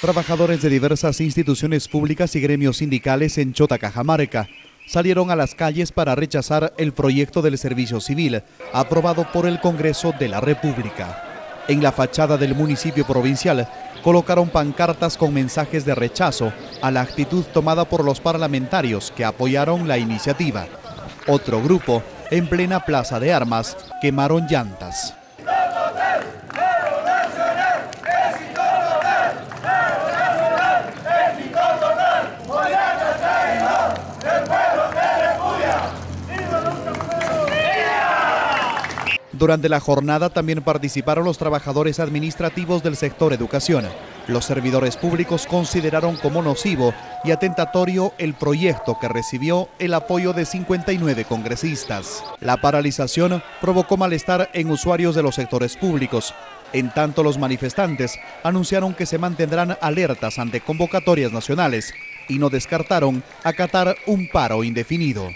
Trabajadores de diversas instituciones públicas y gremios sindicales en Chota, Cajamarca, salieron a las calles para rechazar el proyecto del servicio civil aprobado por el Congreso de la República. En la fachada del municipio provincial colocaron pancartas con mensajes de rechazo a la actitud tomada por los parlamentarios que apoyaron la iniciativa. Otro grupo, en plena plaza de armas, quemaron llantas. Durante la jornada también participaron los trabajadores administrativos del sector educación. Los servidores públicos consideraron como nocivo y atentatorio el proyecto que recibió el apoyo de 59 congresistas. La paralización provocó malestar en usuarios de los sectores públicos. En tanto, los manifestantes anunciaron que se mantendrán alertas ante convocatorias nacionales y no descartaron acatar un paro indefinido.